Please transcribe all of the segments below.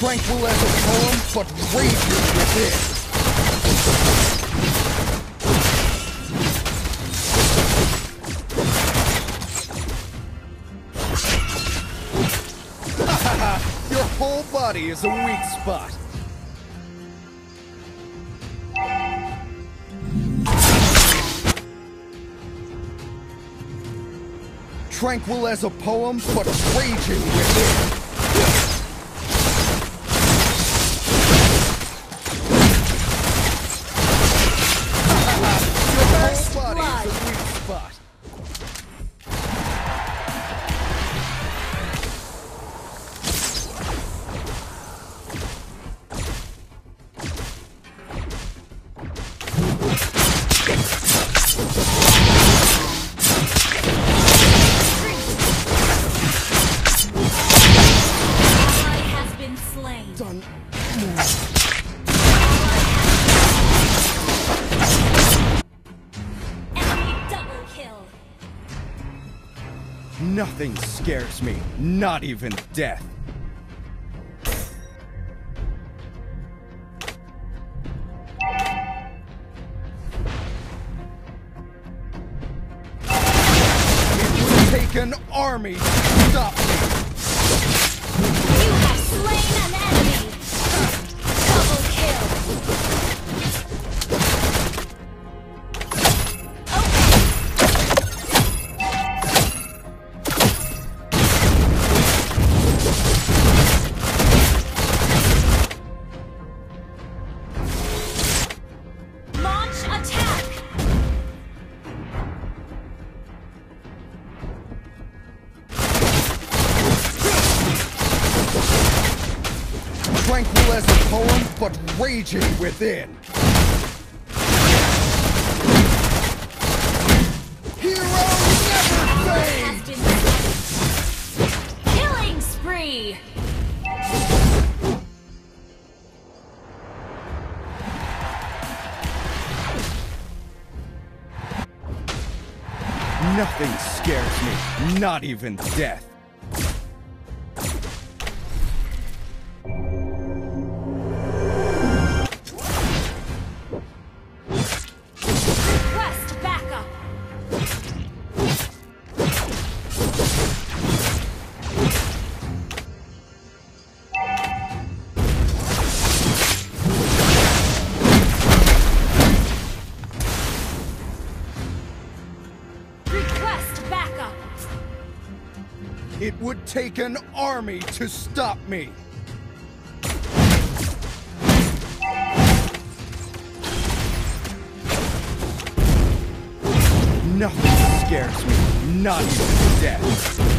Tranquil as a poem, but rages within. Your whole body is a weak spot. Tranquil as a poem, but raging within. Nothing scares me, not even death. Take an army to stop me. You have slain an enemy. Double kill. Raging within. Heroes never fade! killing spree. Nothing scares me, not even death. It would take an army to stop me. Nothing scares me, not even death.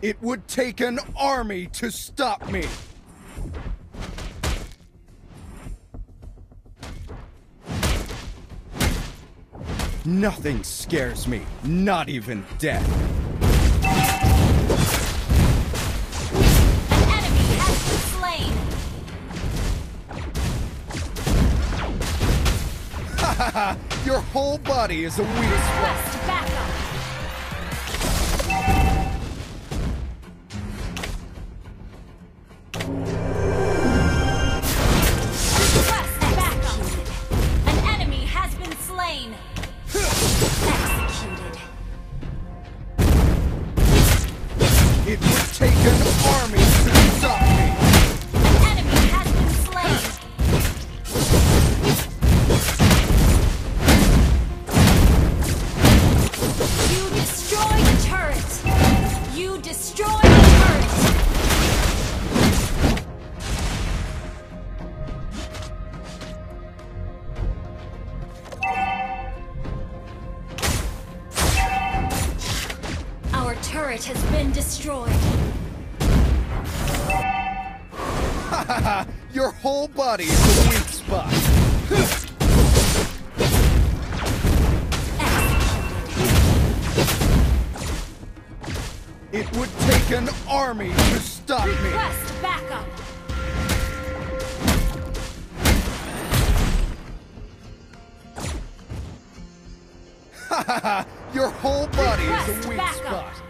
It would take an army to stop me. Nothing scares me, not even death. An enemy has been slain. Your whole body is a weak spot. body is a weak spot. It would take an army to stop Request me. Request backup. Your whole body Request is a weak backup. spot.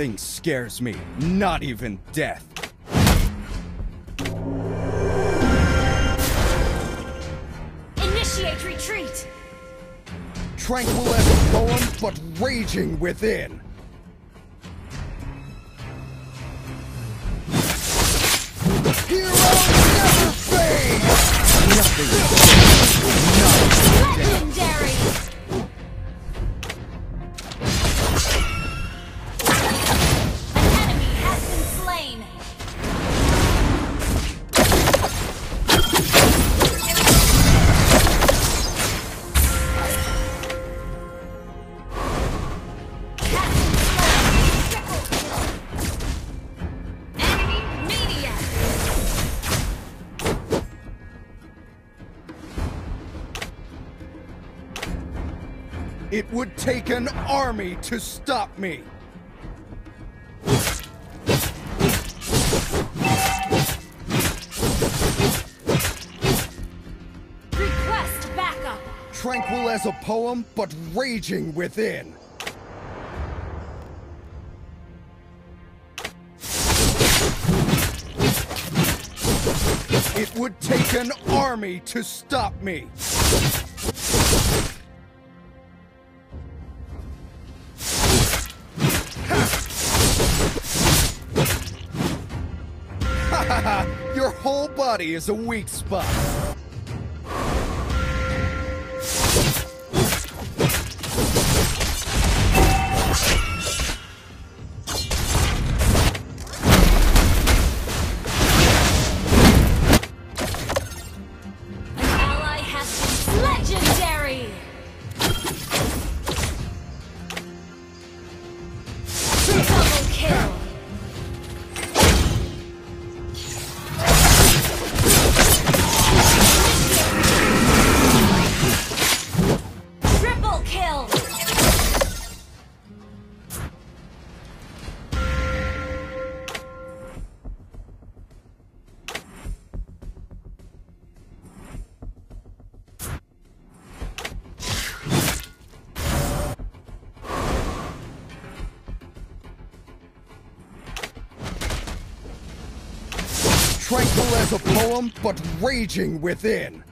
nothing scares me, not even death. Initiate retreat! Tranquil as a poem, but raging within. Heroes never fade! Nothing It would take an army to stop me. Request backup. Tranquil as a poem, but raging within. It would take an army to stop me. Your whole body is a weak spot. Tranquil as a poem, but raging within.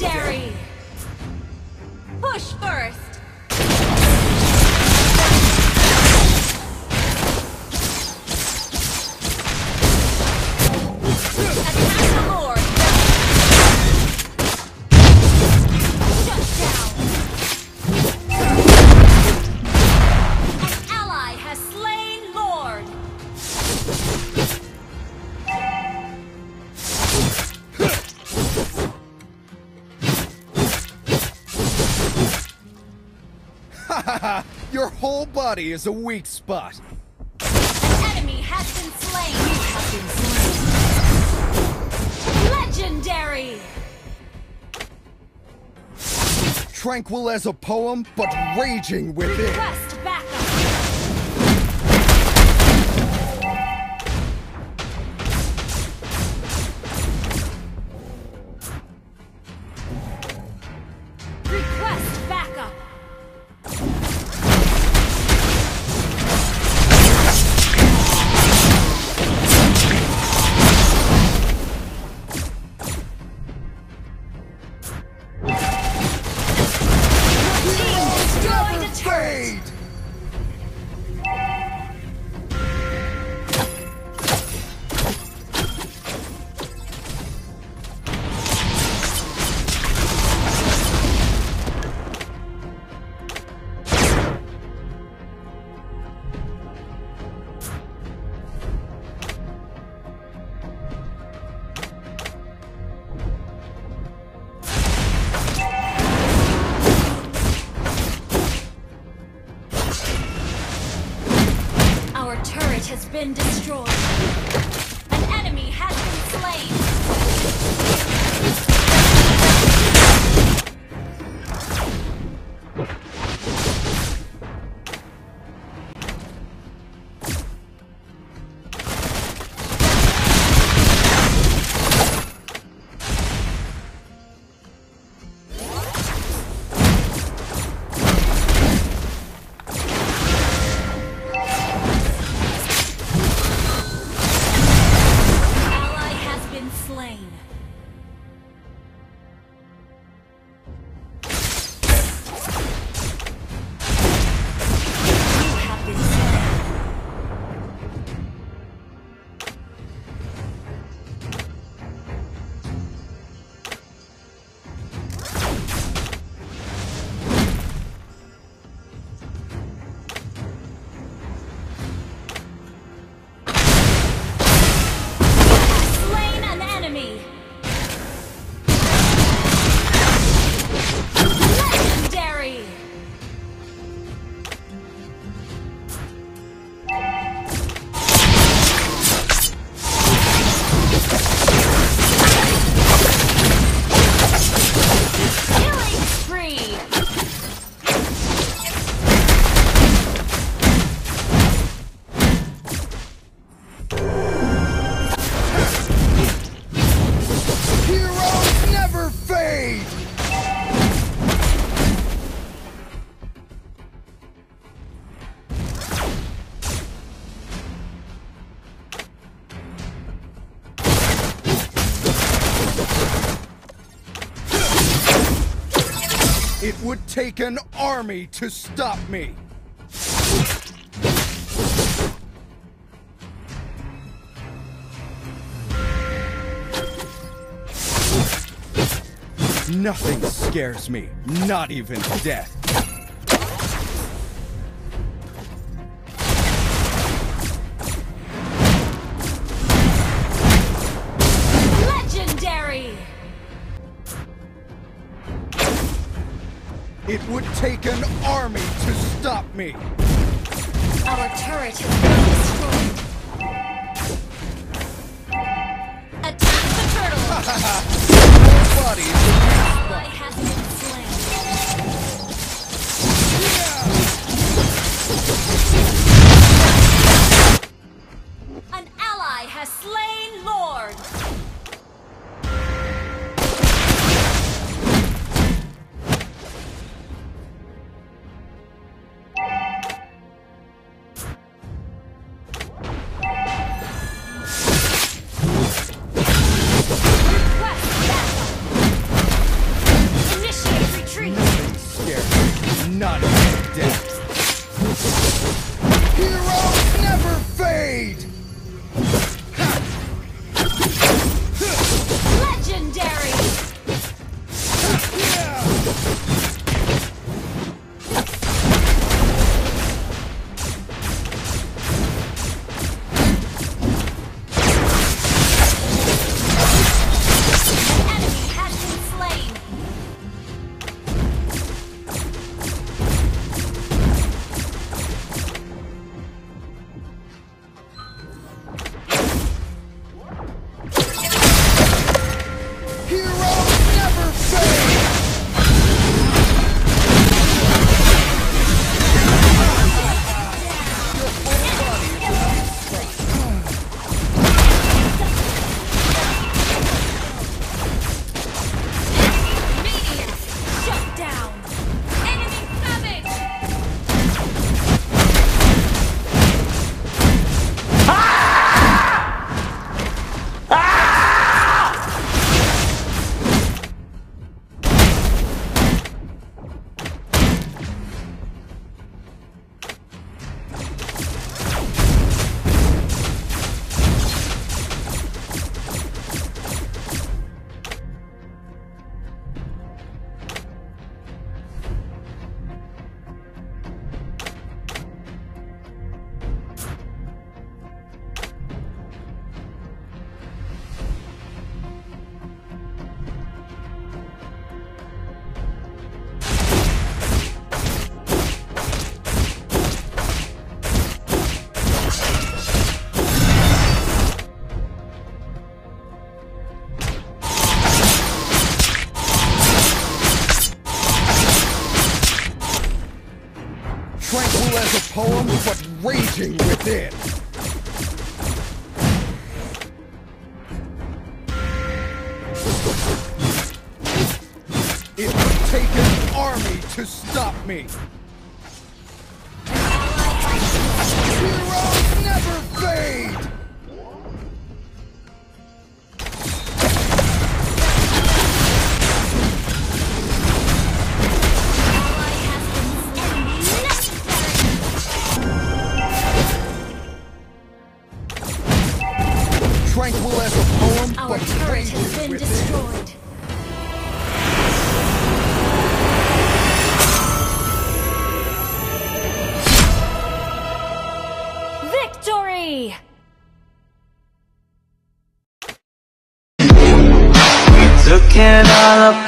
Legendary. Push first. Attack the body is a weak spot. An enemy has been slain. Legendary. Tranquil as a poem, but raging within. Request It would take an army to stop me. Nothing scares me, not even death. It would take an army to stop me. Our turret has been destroyed. Attack the turtle. Nobody is not death. Heroes never fade! Engaging within. It would take an army to stop me. Heroes never fade! it all up